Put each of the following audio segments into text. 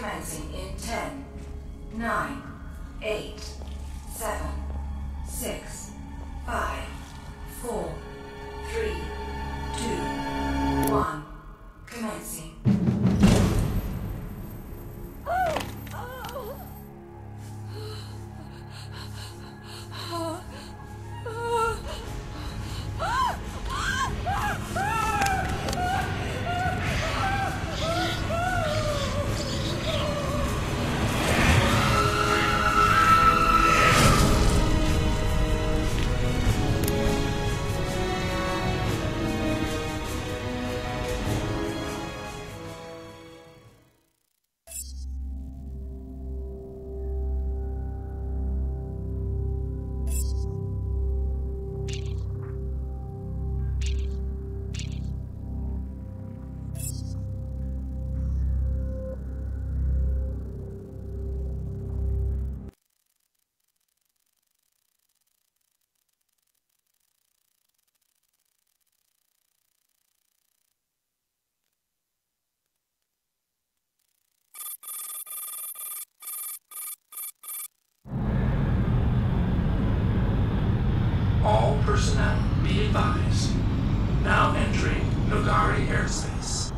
commencing in 10, 9, 8, 7, 6, 5, 4, personnel be advised. Now entering Nogari airspace.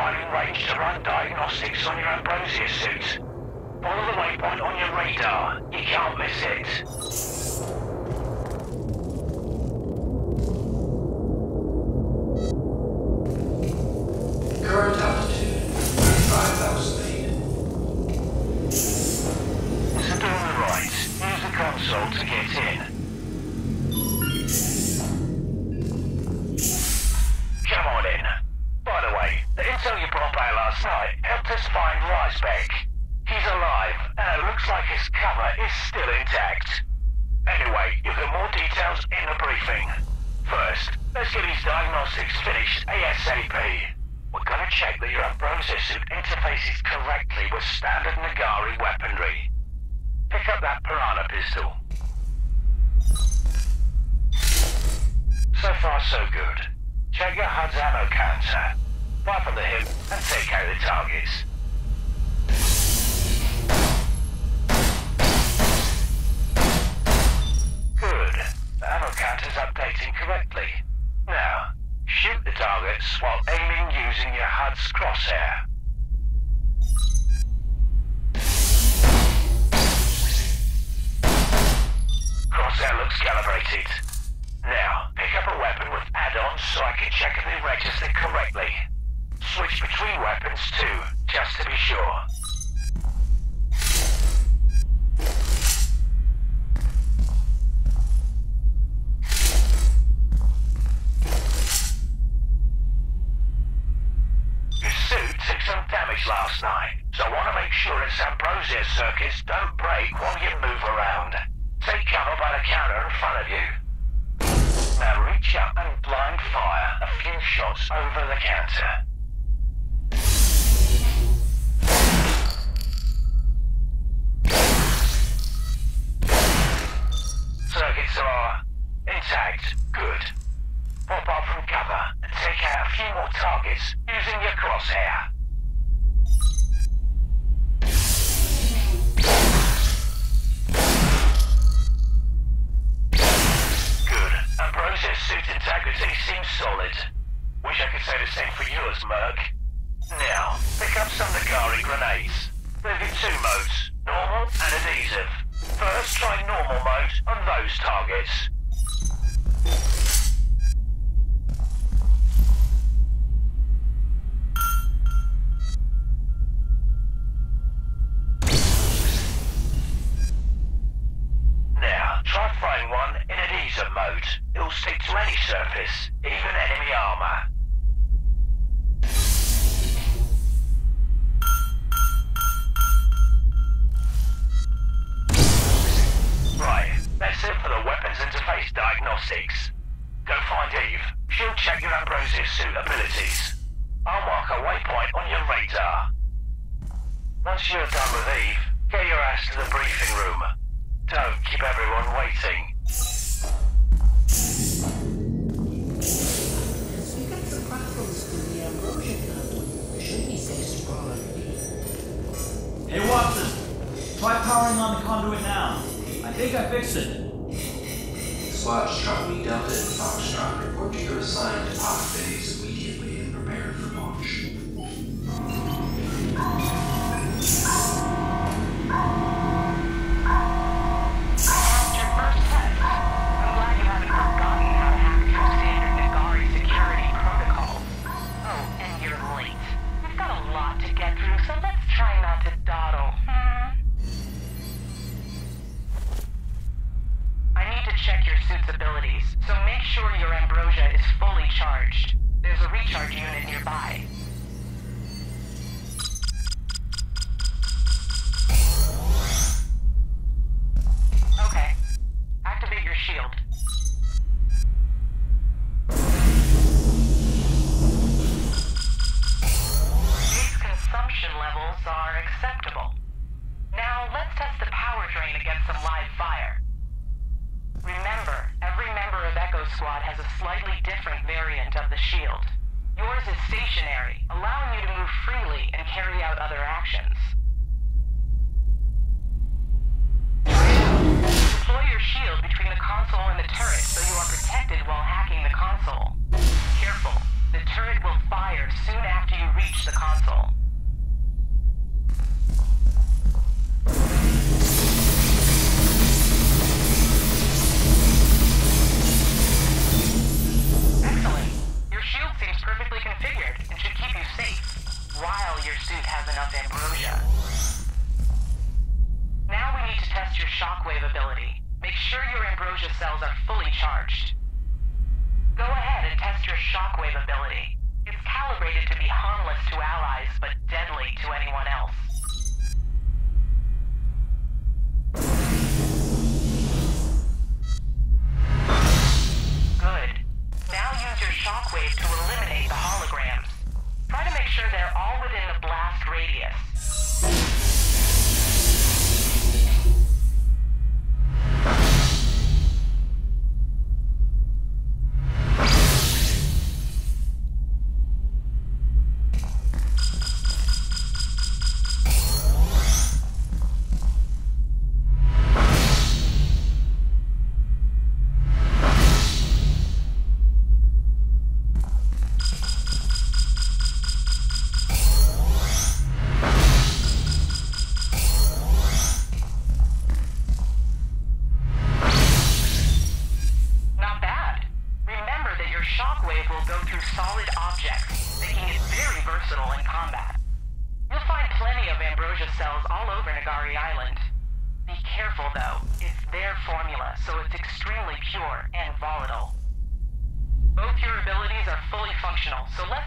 5 range to run diagnostics on your ambrosia suit. Follow the waypoint on your radar. You can't miss it. Last night helped us find Reisbeck. He's alive, and it looks like his cover is still intact. Anyway, you'll get more details in the briefing. First, let's get his diagnostics finished ASAP. We're gonna check that your Ambrosia suit interfaces correctly with standard Nogari weaponry. Pick up that Piranha pistol. So far, so good. Check your HUD's ammo counter. Fire from the hip and take out the targets. Good. The ammo counter's updating correctly. Now, shoot the targets while aiming using your HUD's crosshair. Crosshair looks calibrated. Now, pick up a weapon with add-ons so I can check if they registered correctly. Switch between weapons too, just to be sure. Your suit took some damage last night, so I want to make sure its ambrosia circuits don't break while you move around. Take cover by the counter in front of you. Now reach up and blind fire a few shots over the counter. Circuits are intact. Good. Pop up from cover and take out a few more targets using your crosshair. Good. Ambrosia's suit integrity seems solid. Wish I could say the same for yours, Merc. Now, pick up some Nogari grenades. They've in two modes, normal and adhesive. First, try normal mode on those targets. Now, try throwing one in adhesive mode. It'll stick to any surface, even enemy armor. It for the weapons interface diagnostics. Go find Eve. She'll check your Ambrosia suit abilities. I'll mark a waypoint on your radar. Once you're done with Eve, get your ass to the briefing room. Don't keep everyone waiting. Ambrosia. Hey Watson, try powering on the conduit now. I think I fixed it. Squads Charlie, Delta, and Foxtrot report to your assigned pod bays console and the turret so you are protected while hacking the console. Careful, the turret will fire soon after you reach the console. Excellent. Your shield seems perfectly configured and should keep you safe, while your suit has enough ambrosia. Now we need to test your shockwave ability. Make sure your ambrosia cells are fully charged. Go ahead and test your shockwave ability. It's calibrated to be harmless to allies, but deadly to anyone else. Good. Now use your shockwave to eliminate the holograms. Try to make sure they're all within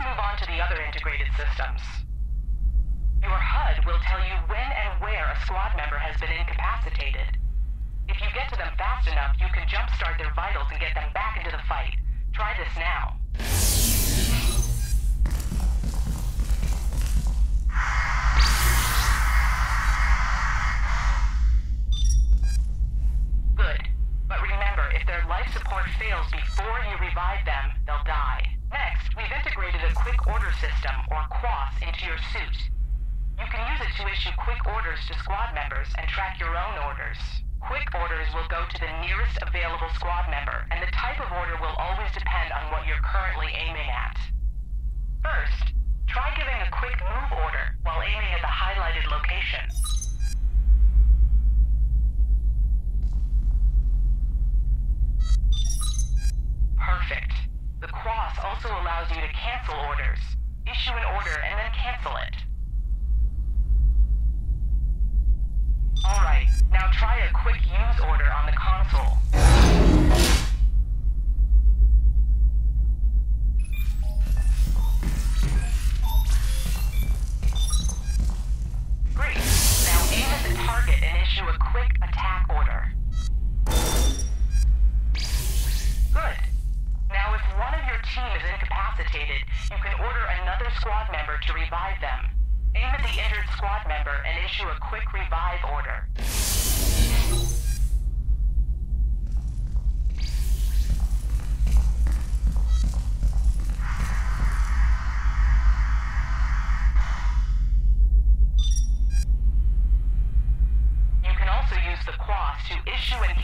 move on to the other integrated systems. Your HUD will tell you when and where a squad member has been incapacitated. If you get to them fast enough, you can jumpstart their vitals and get them back into the fight. Try this now. Good. But remember, if their life support fails before you revive them, they'll die. Next, we've integrated a quick order system, or QOS, into your suit. You can use it to issue quick orders to squad members and track your own orders. Quick orders will go to the nearest available squad member, and the type of order will always depend on what you're currently aiming at. First, try giving a quick move order while aiming at the highlighted location. Perfect. The QOS also allows you to cancel orders. Issue an order and then cancel it. Alright, now try a quick use order on the console. Great. Now aim at the target and issue a quick attack order. Team is incapacitated, you can order another squad member to revive them. Aim at the injured squad member and issue a quick revive order. You can also use the QOS to issue and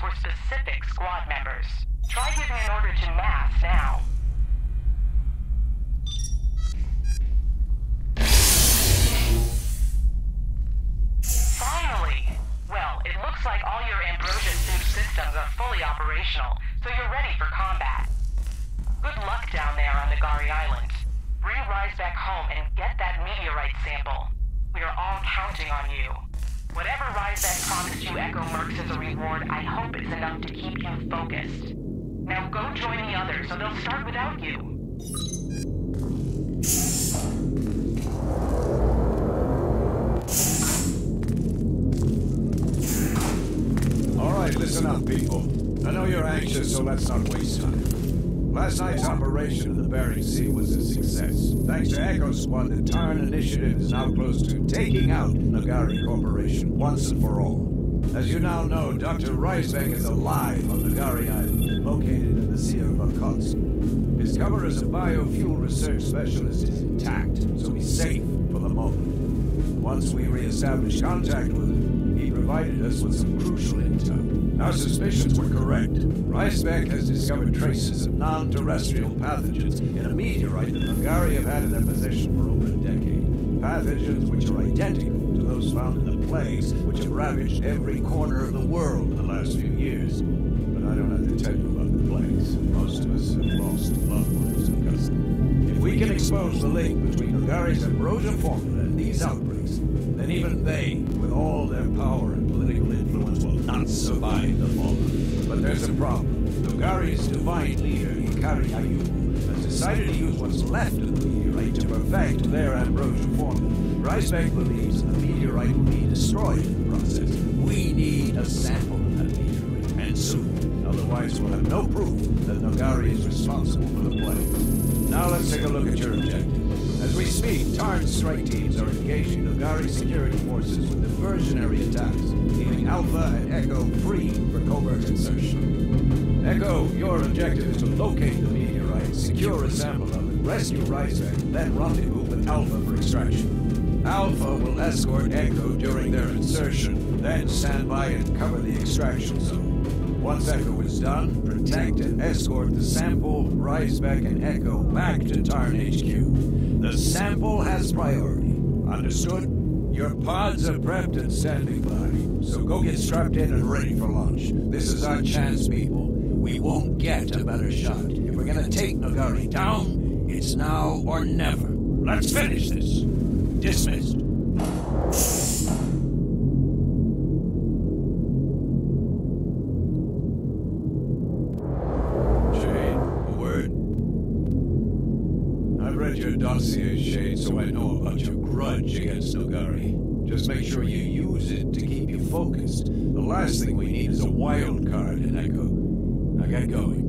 for specific squad members. Try giving an order to Mass now. Finally! Well, it looks like all your Ambrosia suit systems are fully operational, so you're ready for combat. Good luck down there on Nogari Island. Bring Reisbeck home and get that meteorite sample. We are all counting on you. Whatever Ryzek promised you Echo Mercs as a reward, I hope it's enough to keep you focused. Now go join the others, so they'll start without you. All right, listen up, people. I know you're anxious, so let's not waste time. Last night's operation in the Bering Sea was a success. Thanks to Echo Squad, the Tarn Initiative is now close to taking out Nogari Corporation once and for all. As you now know, Dr. Reisbeck is alive on Nogari Island, located in the Sea of Okhotsk. His cover as a biofuel research specialist is intact, so he's safe for the moment. Once we re-established contact with him, provided us with some crucial intel. Our suspicions were correct. Reisbeck has discovered traces of non-terrestrial pathogens in a meteorite that Nogari have had in their possession for over a decade. Pathogens which are identical to those found in the plagues which have ravaged every corner of the world in the last few years. But I don't have to tell you about the plagues. Most of us have lost loved ones because. If we can expose the link between Nogari's ambrosia formula and these outbreaks, then even they, all their power and political influence, will not survive the fall. But there's a problem. Nogari's divine leader, Ikari Ayubu, has decided to use what's left of the meteorite to perfect their ambrosia formula. Reisbeck believes the meteorite will be destroyed in the process. We need a sample of that meteorite, and soon. Otherwise, we'll have no proof that Nogari is responsible for the plague. Now let's take a look at your objective. As we speak, Tarn strike teams are engaging Nogari security forces with diversionary attacks, leaving Alpha and Echo free for covert insertion. Echo, your objective is to locate the meteorite, secure a sample of it, rescue Reisbeck, then rendezvous with Alpha for extraction. Alpha will escort Echo during their insertion, then stand by and cover the extraction zone. Once Echo is done, protect and escort the sample, Reisbeck, and Echo back to Tarn HQ. The sample has priority. Understood? Your pods are prepped and standing by. So go get strapped in and ready for launch. This is our chance, people. We won't get a better shot. If we're gonna take Nogari down, it's now or never. Let's finish this. Dismissed. Nogari. Just make sure you use it to keep you focused. The last thing we need is a wild card in Echo. Now get going.